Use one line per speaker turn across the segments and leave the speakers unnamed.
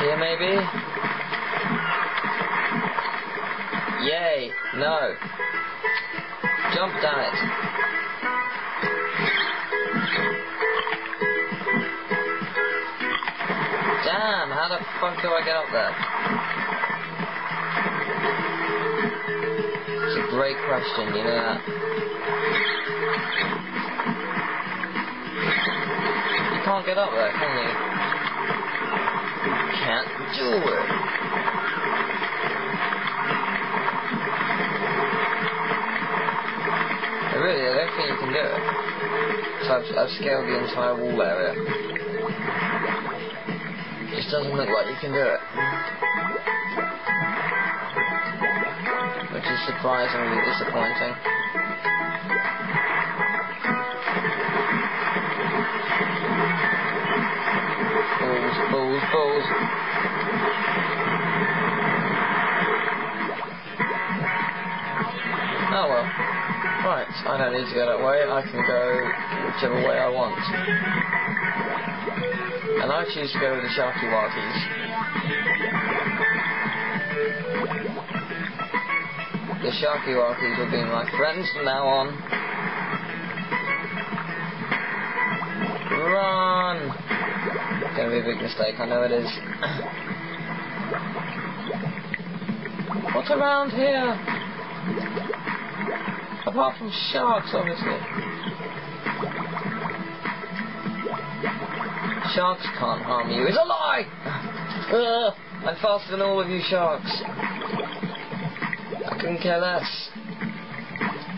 Here, maybe? Yay! No! Jump, damn it! Damn, how the fuck do I get up there? It's a great question, you know that? You can't get up there, can you? Can't do it. Really, I don't think you can do it. So I've, I've scaled the entire wall area. It Just doesn't look like you can do it. Which is surprisingly disappointing. Whichever way I want. And I choose to go with the Sharky Walkies. The Sharky Walkies will be my friends from now on. Run! Gonna be a big mistake, I know it is. What's around here? Apart from sharks, obviously. Sharks can't harm you. It's a lie! Ugh, I'm faster than all of you sharks. I couldn't care less.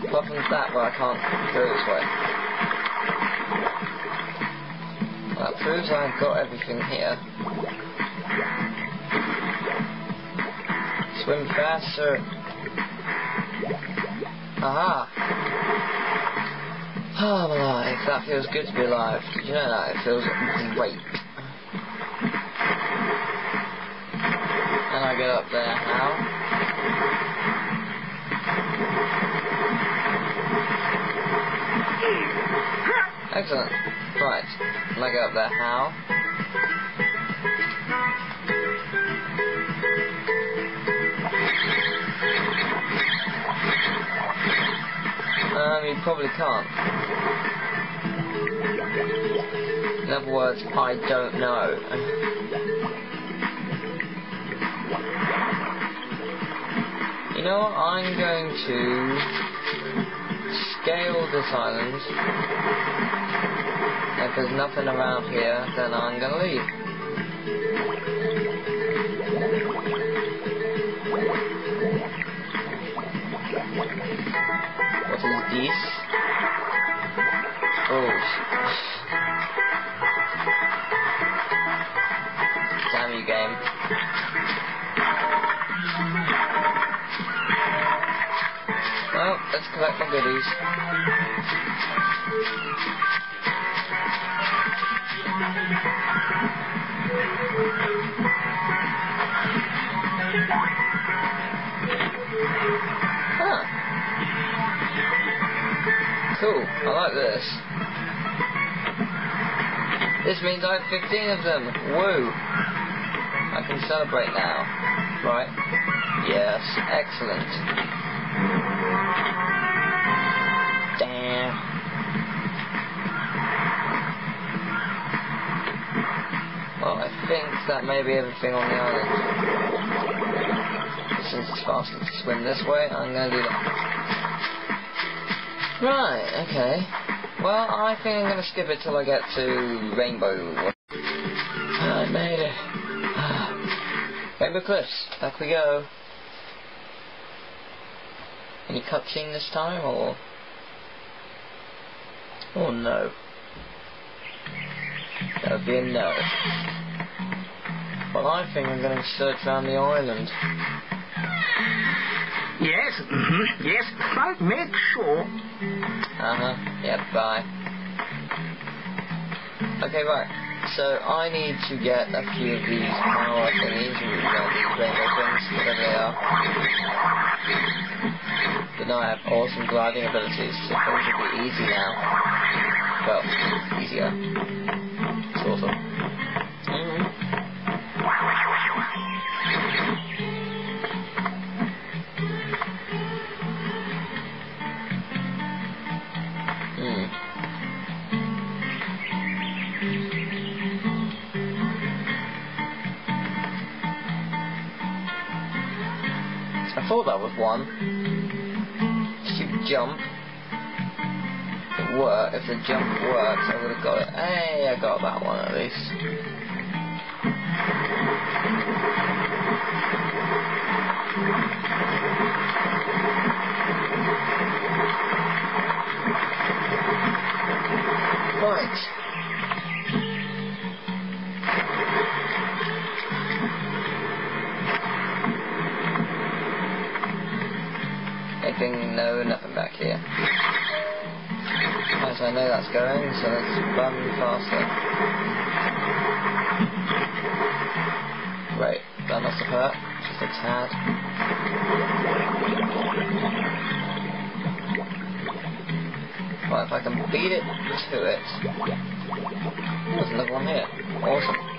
Apart from that, where I can't go this way. That proves I've got everything here. Swim faster. Aha! Oh, I'm alive. That feels good to be alive. Did you know that? It feels great. And I get up there now. Excellent. Right. And I get up there how? Um, you probably can't. In other words, I don't know. You know what? I'm going to scale this island. If there's nothing around here, then I'm gonna leave. What is this? Oh. Damn you, game. Well, let's collect my goodies. Huh. Cool. I like this. This means I have 15 of them. Woo. I can celebrate now. Right. Yes. Excellent. Damn. Well, I think that may be everything on the island. Since it's faster to swim this way, I'm going to do that. Right, okay. Well, I think I'm going to skip it till I get to Rainbow. I made it. Rainbow Cliffs. Back we go. Any cutscene this time, or... Oh no. That would be a no. Well, I think I'm going to search around the island.
Yes, mhm, yes, but make sure.
Uh-huh. Yeah, bye. Okay, right. So I need to get a few of these power or you know, these rainbow things, whatever they are. But now I have awesome gliding abilities, so things will be easy now. Well, easier. The jump works, I would have got it. Hey, I got that one at least. Right. Anything? No, nothing back here. As I know that's going, so let's run faster. Right, that must have hurt. Just a tad. Right, if I can beat it to it. There's another one here. Awesome.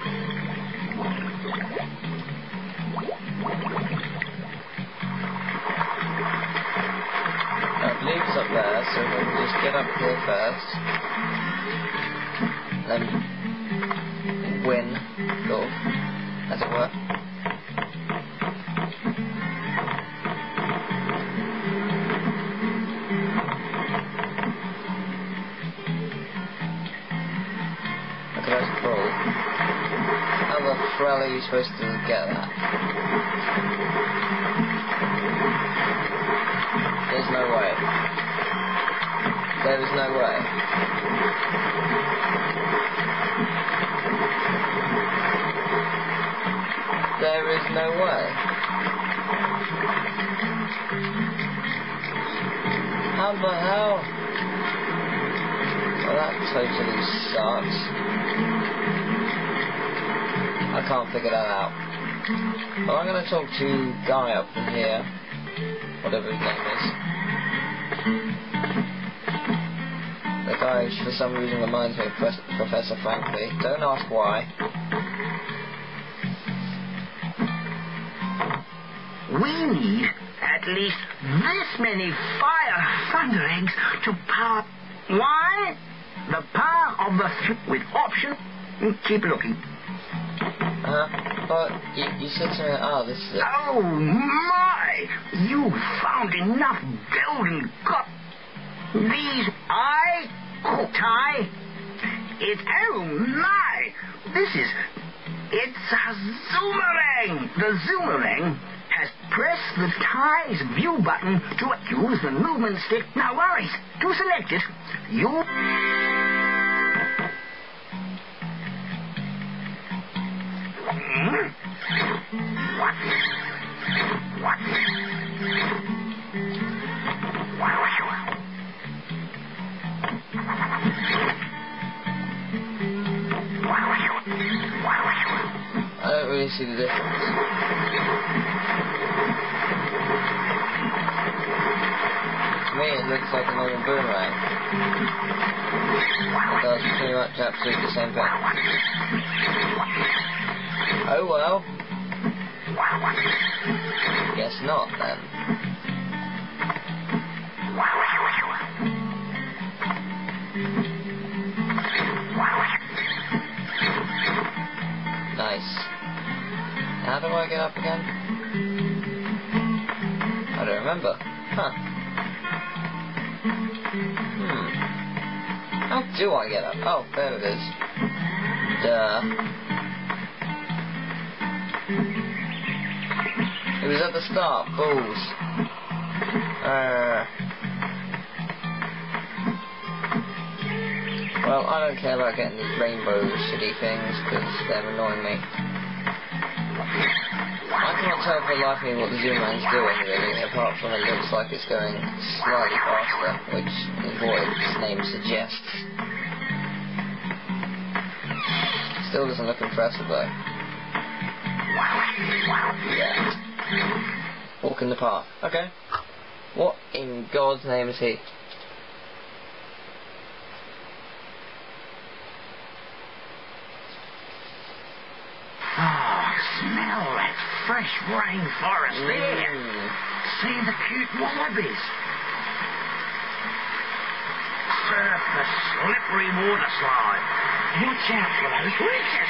leaves up there, so we can just get up here first. Then win, go, as it were. Okay, that's cool. How the hell are you supposed to get that? How the hell? Well, that totally sucks. I can't figure that out. Well, I'm going to talk to Guy up from here whatever his name is. The guy, for some reason, reminds me of Professor Frankly. Don't ask why.
We need at least this many fire thunder eggs to power... Why? The power of the... Ship with option... Keep looking.
Uh, but you, you said something. Oh, this is. It.
Oh my! You found enough golden cup. These I tie. It's oh my! This is. It's a zoomerang. The zoomerang has pressed the tie's view button to use the movement stick. Now, right, to select it, you.
I don't really see the. To me, it looks like a normal boomerang. Does pretty much absolutely the same thing. Oh well. Guess not then. Nice. How do I get up again? I don't remember. Huh. Hmm. How do I get up? Oh, there it is. Duh. It was at the start. Balls. Uh, well, I don't care about getting these rainbow shitty things because they're annoying me. I can't tell for the life of me what the Zoomerang's doing really, apart from it looks like it's going slightly faster, which is what its name suggests. Still doesn't look impressive though. Yeah. Walk in the park. Okay. What in God's name is he?
Oh, smell that fresh rainforest mm. there. See the cute wallabies. Surf the slippery water slide. Watch out for those witches.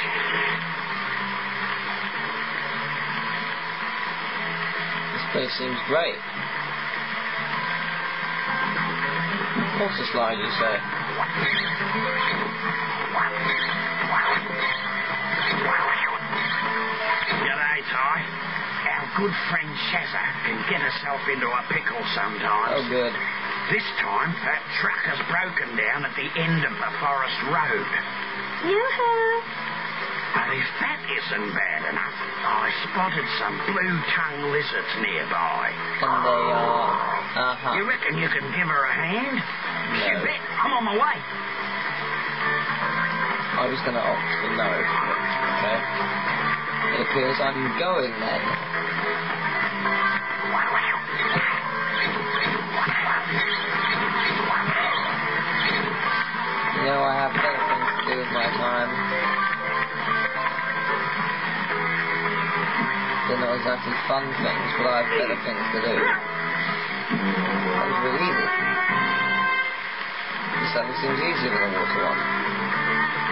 It seems great. The slide you say?
Good friend Shazza can get herself into a pickle sometimes.
Oh, good.
This time, that truck has broken down at the end of the forest road.
Yoo-hoo!
But if that isn't bad enough, I spotted some blue-tongue lizards nearby.
And they are. Uh huh.
You reckon you can give her a hand? You bet. I'm on my way.
I was going to opt for no. Okay. It appears I'm going then. You know, I have better things to do with my time. They're not exactly fun things, but I have better things to do. That was really easy. This certainly seems easier than the water one.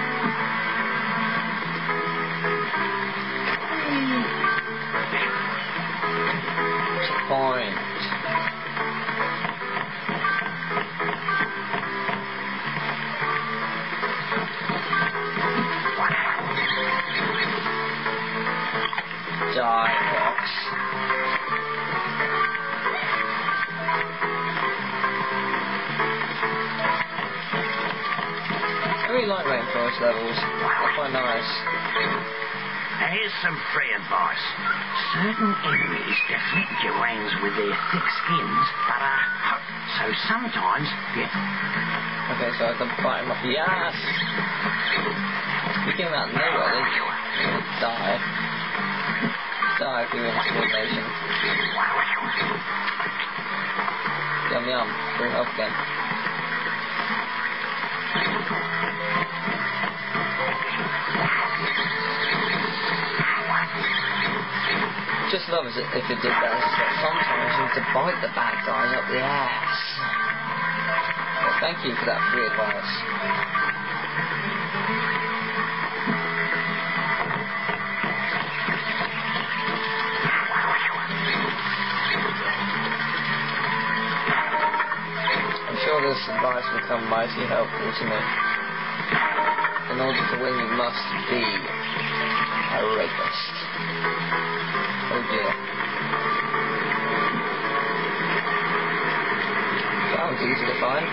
Die, box. I really like rainforest levels. They're quite nice.
Here's some free advice. Certain enemies deflect your wings with their thick skins, but hot, so sometimes you...
Okay, so I can fight him. Yes! We came out of nowhere, they die. Die if you're in coordination. Yum yum. Full. Just love it if it did that. Sometimes you have to bite the bad guys up the ass. Well, thank you for that free advice. This advice will come mighty helpful to me. In order to win, you must be a rapist. Oh dear. Sounds easy to find.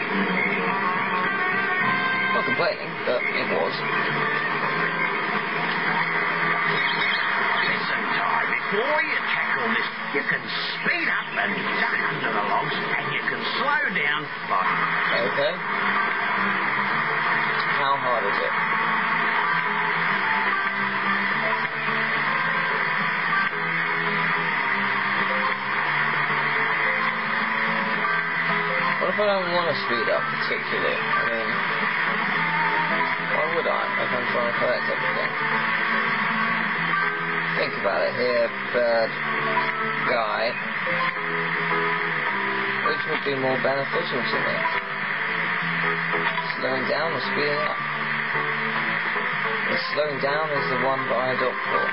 Not complaining, but it was.
Before you tackle this, you can speed up and duck under the logs, and you can slow down by...
Okay. How hard is it? What if I don't want to speed up particularly? I mean, why would I if I'm trying to collect everything? Think about it here, bird guy. Which would be more beneficial to me? Slowing down or speeding up? Slowing down is the one that I opt for.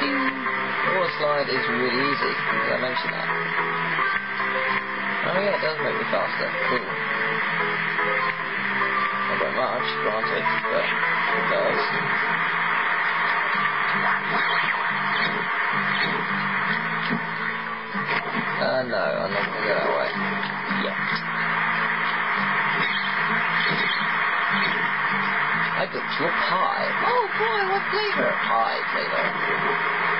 Ding. Water slide is really easy. Did I mention that? Oh yeah, it does make me faster. Cool. Not very much, granted, but it does. Uh, no, I'm not gonna go that way. Yet. I you a pie. Oh boy, what flavor? Pie flavor.